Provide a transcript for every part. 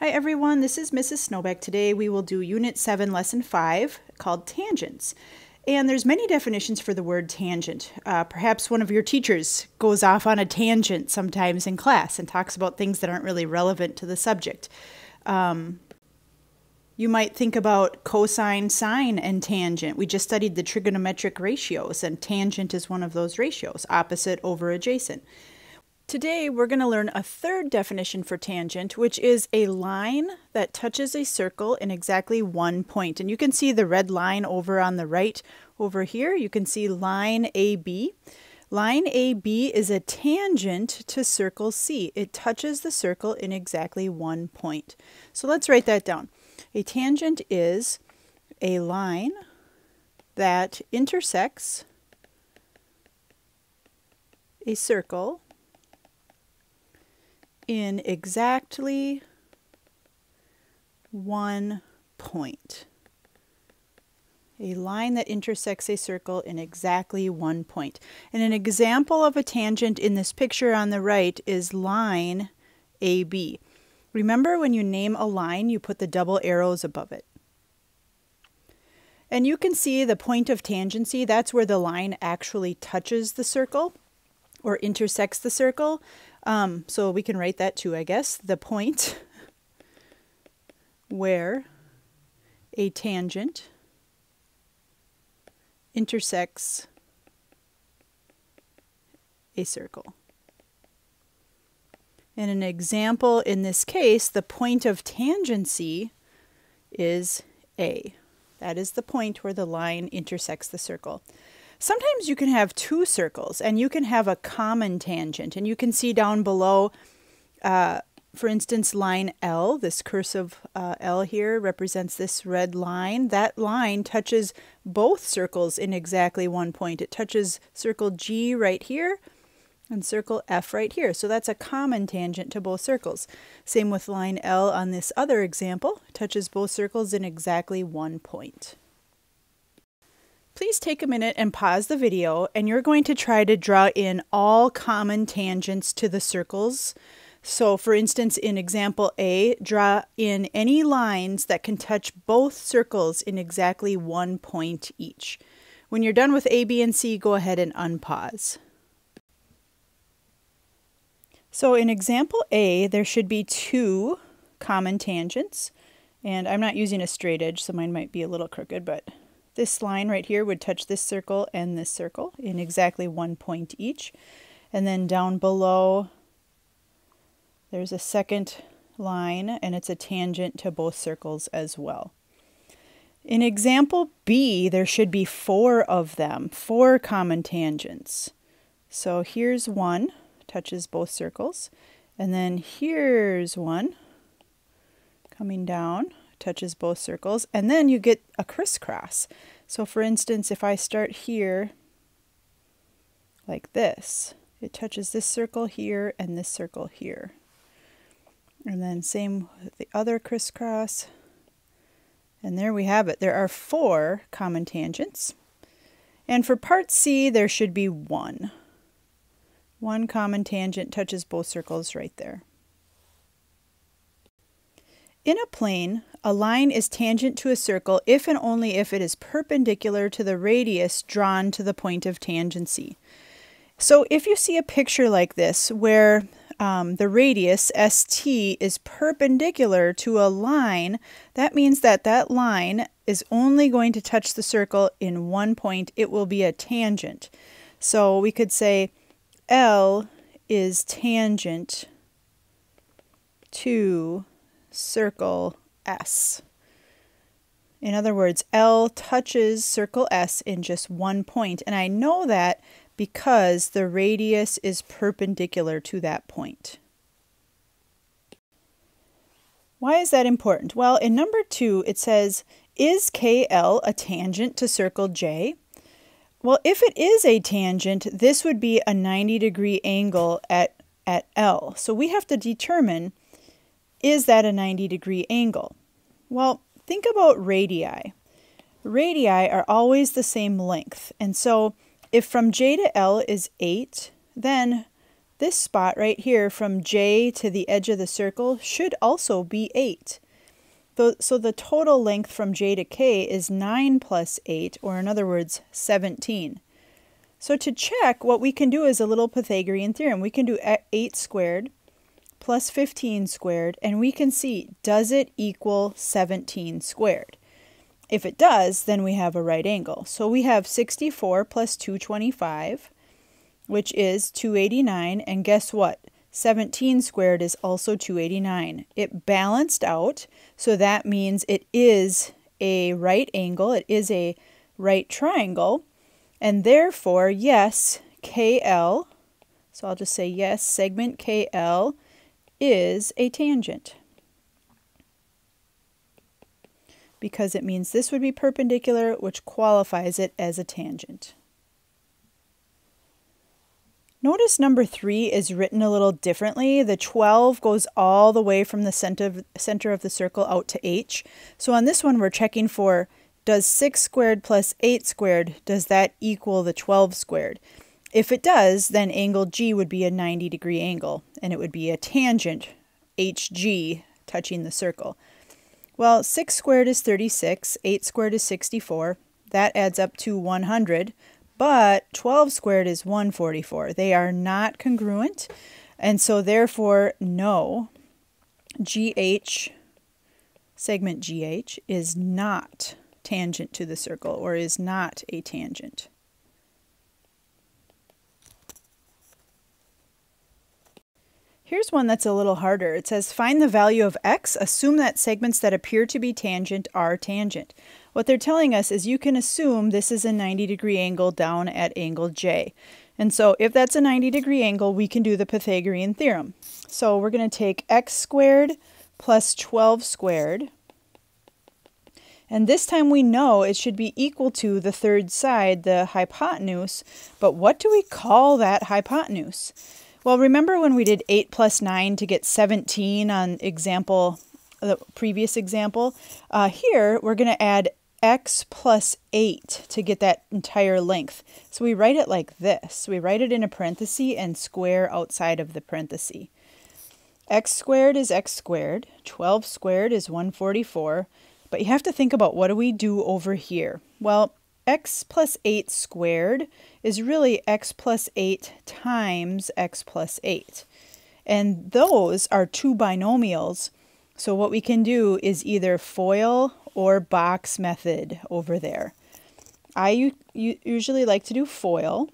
Hi everyone, this is Mrs. Snobeck. Today we will do Unit 7, Lesson 5, called Tangents. And there's many definitions for the word tangent. Uh, perhaps one of your teachers goes off on a tangent sometimes in class and talks about things that aren't really relevant to the subject. Um, you might think about cosine, sine, and tangent. We just studied the trigonometric ratios, and tangent is one of those ratios, opposite over adjacent. Today we're going to learn a third definition for tangent, which is a line that touches a circle in exactly one point. And you can see the red line over on the right over here. You can see line AB. Line AB is a tangent to circle C. It touches the circle in exactly one point. So let's write that down. A tangent is a line that intersects a circle in exactly one point. A line that intersects a circle in exactly one point. And an example of a tangent in this picture on the right is line AB. Remember when you name a line, you put the double arrows above it. And you can see the point of tangency, that's where the line actually touches the circle or intersects the circle. Um, so we can write that too, I guess. The point where a tangent intersects a circle. And an example in this case, the point of tangency is A. That is the point where the line intersects the circle. Sometimes you can have two circles and you can have a common tangent. And you can see down below, uh, for instance, line L, this cursive uh, L here represents this red line. That line touches both circles in exactly one point. It touches circle G right here and circle F right here. So that's a common tangent to both circles. Same with line L on this other example. Touches both circles in exactly one point please take a minute and pause the video and you're going to try to draw in all common tangents to the circles. So for instance, in example A, draw in any lines that can touch both circles in exactly one point each. When you're done with A, B, and C, go ahead and unpause. So in example A, there should be two common tangents. And I'm not using a straight edge, so mine might be a little crooked, but this line right here would touch this circle and this circle in exactly one point each. And then down below, there's a second line and it's a tangent to both circles as well. In example B, there should be four of them, four common tangents. So here's one, touches both circles. And then here's one coming down, touches both circles, and then you get a crisscross. So for instance, if I start here like this, it touches this circle here and this circle here. And then same with the other crisscross. And there we have it. There are four common tangents. And for part C, there should be one. One common tangent touches both circles right there. In a plane, a line is tangent to a circle if and only if it is perpendicular to the radius drawn to the point of tangency. So if you see a picture like this where um, the radius ST is perpendicular to a line, that means that that line is only going to touch the circle in one point. It will be a tangent. So we could say L is tangent to circle S. In other words, L touches circle S in just one point, and I know that because the radius is perpendicular to that point. Why is that important? Well, in number two, it says, is KL a tangent to circle J? Well, if it is a tangent, this would be a 90 degree angle at, at L. So we have to determine is that a 90 degree angle? Well, think about radii. Radii are always the same length. And so if from J to L is 8, then this spot right here from J to the edge of the circle should also be 8. So the total length from J to K is 9 plus 8, or in other words, 17. So to check, what we can do is a little Pythagorean theorem. We can do 8 squared plus 15 squared, and we can see, does it equal 17 squared? If it does, then we have a right angle. So we have 64 plus 225, which is 289, and guess what? 17 squared is also 289. It balanced out, so that means it is a right angle, it is a right triangle, and therefore, yes, KL, so I'll just say yes, segment KL is a tangent. Because it means this would be perpendicular, which qualifies it as a tangent. Notice number 3 is written a little differently. The 12 goes all the way from the center of, center of the circle out to h. So on this one, we're checking for does 6 squared plus 8 squared, does that equal the 12 squared? If it does, then angle G would be a 90 degree angle, and it would be a tangent, HG, touching the circle. Well, 6 squared is 36, 8 squared is 64. That adds up to 100, but 12 squared is 144. They are not congruent, and so therefore, no, GH, segment GH, is not tangent to the circle or is not a tangent. Here's one that's a little harder. It says find the value of x, assume that segments that appear to be tangent are tangent. What they're telling us is you can assume this is a 90 degree angle down at angle J. And so if that's a 90 degree angle, we can do the Pythagorean theorem. So we're going to take x squared plus 12 squared and this time we know it should be equal to the third side, the hypotenuse. But what do we call that hypotenuse? Well, remember when we did 8 plus 9 to get 17 on example, the previous example? Uh, here, we're going to add x plus 8 to get that entire length. So we write it like this. We write it in a parenthesis and square outside of the parenthesis. x squared is x squared. 12 squared is 144. But you have to think about what do we do over here? Well, x plus 8 squared is really x plus 8 times x plus 8. And those are two binomials. So what we can do is either FOIL or box method over there. I usually like to do FOIL,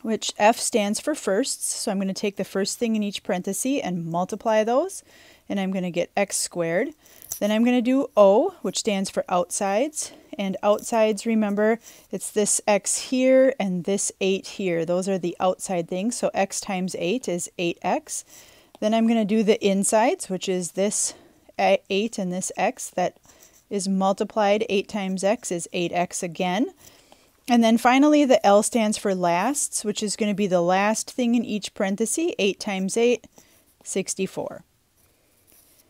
which F stands for firsts. So I'm going to take the first thing in each parenthesis and multiply those. And I'm going to get x squared. Then I'm going to do O, which stands for outsides. And outsides, remember, it's this x here and this 8 here. Those are the outside things. So x times 8 is 8x. Then I'm going to do the insides, which is this eh, 8 and this x that is multiplied 8 times x is 8x again. And then finally, the L stands for lasts, which is going to be the last thing in each parenthesis. 8 times 8, 64.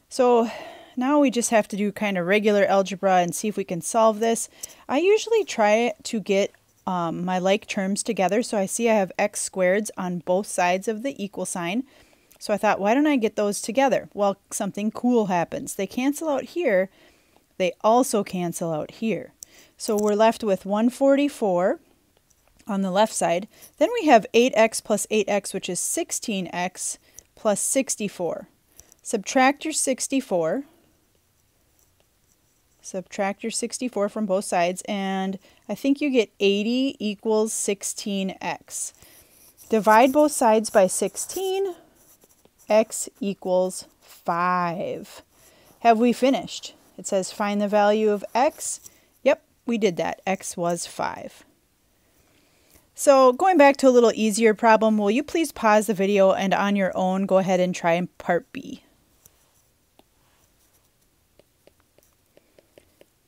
So now we just have to do kind of regular algebra and see if we can solve this. I usually try to get um, my like terms together. So I see I have x squareds on both sides of the equal sign. So I thought, why don't I get those together? Well, something cool happens. They cancel out here. They also cancel out here. So we're left with 144 on the left side. Then we have 8x plus 8x, which is 16x plus 64. Subtract your 64 Subtract your 64 from both sides, and I think you get 80 equals 16x. Divide both sides by 16, x equals 5. Have we finished? It says find the value of x. Yep, we did that. x was 5. So going back to a little easier problem, will you please pause the video and on your own go ahead and try part B.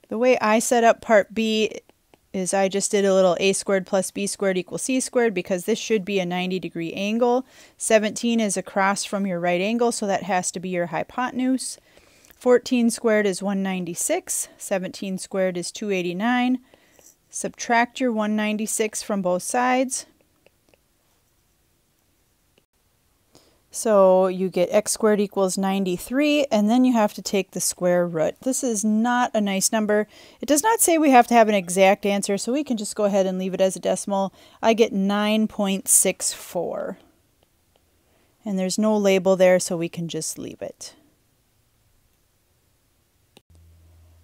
The way I set up part B is I just did a little a squared plus b squared equals c squared because this should be a 90 degree angle. 17 is across from your right angle, so that has to be your hypotenuse. 14 squared is 196. 17 squared is 289. Subtract your 196 from both sides. So you get x squared equals 93, and then you have to take the square root. This is not a nice number. It does not say we have to have an exact answer, so we can just go ahead and leave it as a decimal. I get 9.64. And there's no label there, so we can just leave it.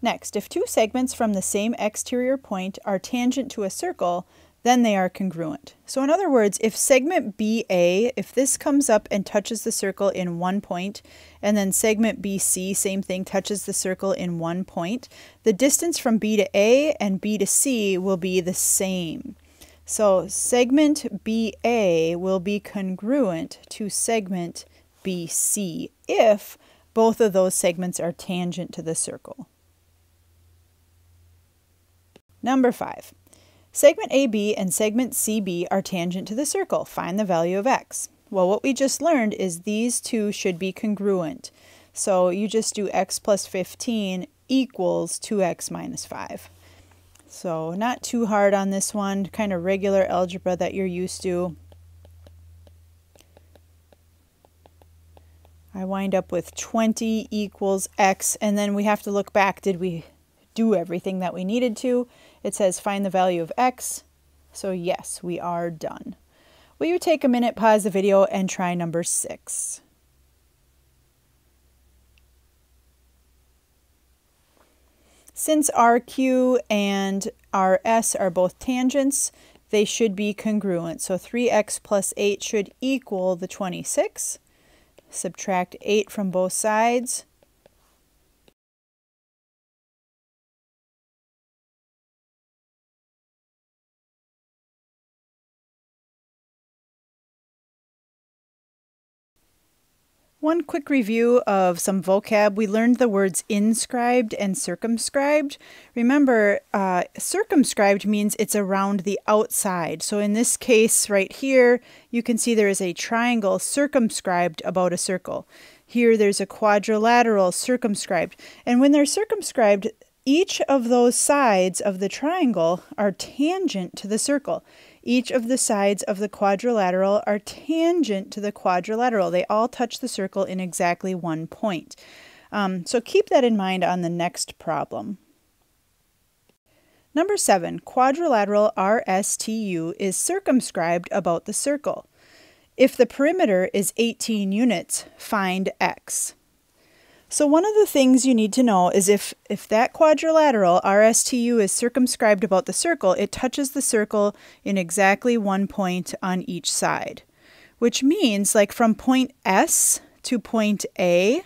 Next, if two segments from the same exterior point are tangent to a circle, then they are congruent. So in other words, if segment BA, if this comes up and touches the circle in one point, and then segment BC, same thing, touches the circle in one point, the distance from B to A and B to C will be the same. So segment BA will be congruent to segment BC if both of those segments are tangent to the circle. Number five. Segment AB and segment CB are tangent to the circle. Find the value of x. Well, what we just learned is these two should be congruent. So you just do x plus 15 equals 2x minus 5. So not too hard on this one, kind of regular algebra that you're used to. I wind up with 20 equals x, and then we have to look back. Did we do everything that we needed to? It says find the value of x. So yes, we are done. Will you take a minute, pause the video, and try number six? Since RQ and RS are both tangents, they should be congruent. So 3x plus 8 should equal the 26. Subtract 8 from both sides. One quick review of some vocab. We learned the words inscribed and circumscribed. Remember, uh, circumscribed means it's around the outside. So in this case right here, you can see there is a triangle circumscribed about a circle. Here there's a quadrilateral circumscribed. And when they're circumscribed, each of those sides of the triangle are tangent to the circle. Each of the sides of the quadrilateral are tangent to the quadrilateral. They all touch the circle in exactly one point. Um, so keep that in mind on the next problem. Number seven, quadrilateral RSTU is circumscribed about the circle. If the perimeter is 18 units, find x. So one of the things you need to know is if, if that quadrilateral RSTU is circumscribed about the circle, it touches the circle in exactly one point on each side, which means like from point S to point A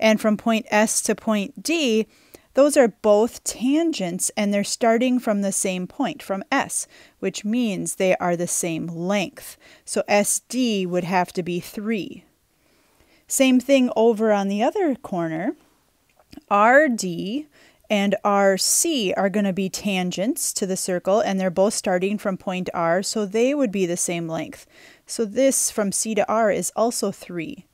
and from point S to point D, those are both tangents and they're starting from the same point, from S, which means they are the same length. So SD would have to be 3. Same thing over on the other corner. RD and RC are going to be tangents to the circle and they're both starting from point R, so they would be the same length. So this from C to R is also 3.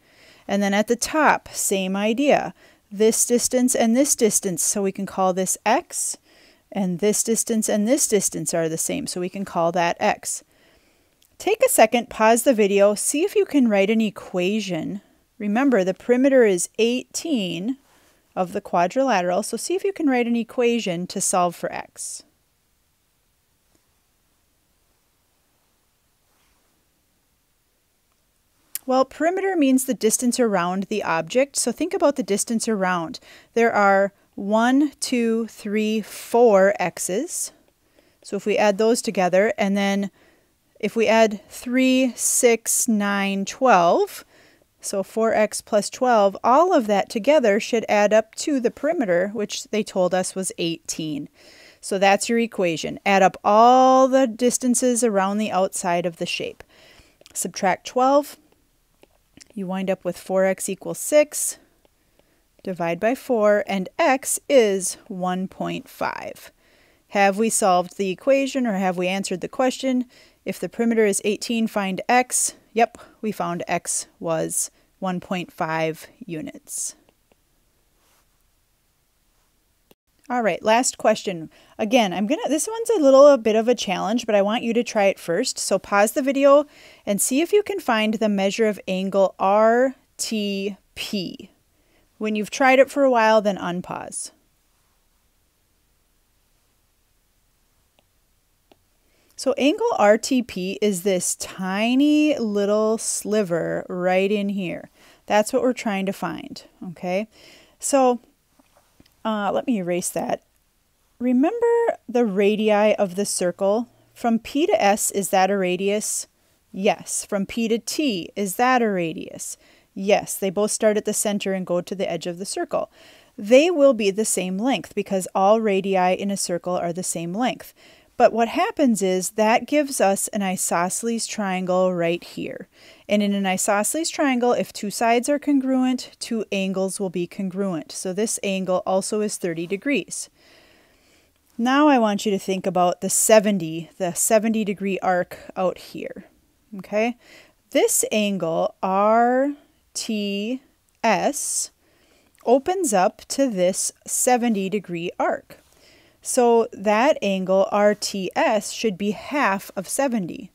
And then at the top, same idea. This distance and this distance, so we can call this X. And this distance and this distance are the same, so we can call that X. Take a second, pause the video, see if you can write an equation Remember, the perimeter is 18 of the quadrilateral, so see if you can write an equation to solve for x. Well, perimeter means the distance around the object, so think about the distance around. There are one, two, three, four x's. So if we add those together, and then if we add 3, 6, 9, 12, so 4x plus 12, all of that together should add up to the perimeter, which they told us was 18. So that's your equation. Add up all the distances around the outside of the shape. Subtract 12, you wind up with 4x equals 6. Divide by 4, and x is 1.5. Have we solved the equation or have we answered the question? If the perimeter is 18, find x. Yep, we found x was 1.5 units. All right, last question. Again, I'm gonna, this one's a little a bit of a challenge, but I want you to try it first. So pause the video and see if you can find the measure of angle RTP. When you've tried it for a while, then unpause. So angle RTP is this tiny little sliver right in here. That's what we're trying to find, okay? So uh, let me erase that. Remember the radii of the circle? From P to S, is that a radius? Yes. From P to T, is that a radius? Yes. They both start at the center and go to the edge of the circle. They will be the same length because all radii in a circle are the same length. But what happens is that gives us an isosceles triangle right here. And in an isosceles triangle, if two sides are congruent, two angles will be congruent. So this angle also is 30 degrees. Now I want you to think about the 70, the 70 degree arc out here. Okay, this angle RTS opens up to this 70 degree arc. So that angle RTS should be half of 70.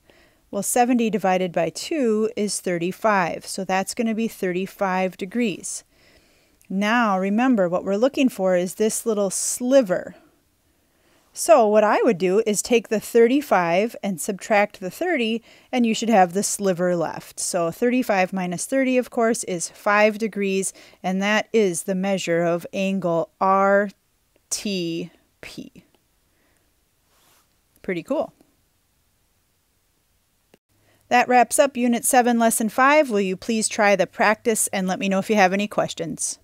Well, 70 divided by 2 is 35, so that's going to be 35 degrees. Now, remember, what we're looking for is this little sliver. So what I would do is take the 35 and subtract the 30, and you should have the sliver left. So 35 minus 30, of course, is 5 degrees, and that is the measure of angle RT Pretty cool. That wraps up Unit 7, Lesson 5. Will you please try the practice and let me know if you have any questions?